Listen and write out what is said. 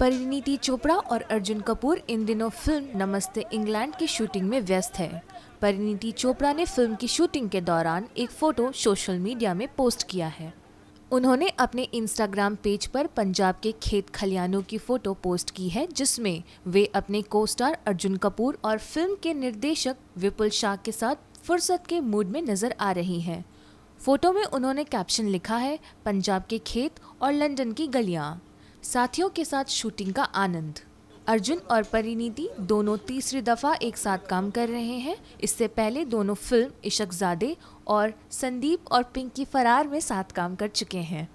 परिणीति चोपड़ा और अर्जुन कपूर इन दिनों फ़िल्म नमस्ते इंग्लैंड की शूटिंग में व्यस्त है। परिणीति चोपड़ा ने फ़िल्म की शूटिंग के दौरान एक फ़ोटो सोशल मीडिया में पोस्ट किया है। उन्होंने अपने इंस्टाग्राम पेज पर पंजाब के खेत खलियानों की फ़ोटो पोस्ट की है, जिसमें वे अपने को स्टार अर्जुन कपूर और फ़िल्म के निर्देशक विपुल शाह के साथ फुर्सत के मूड में नज़र आ रही हैं। फ़ोटो में उन्होंने कैप्शन लिखा है, पंजाब के खेत और लंदन की गलियाँ। साथियों के साथ शूटिंग का आनंद। अर्जुन और परिणीति दोनों तीसरी दफ़ा एक साथ काम कर रहे हैं। इससे पहले दोनों फ़िल्म इशक जादे और संदीप और पिंकी फरार में साथ काम कर चुके हैं।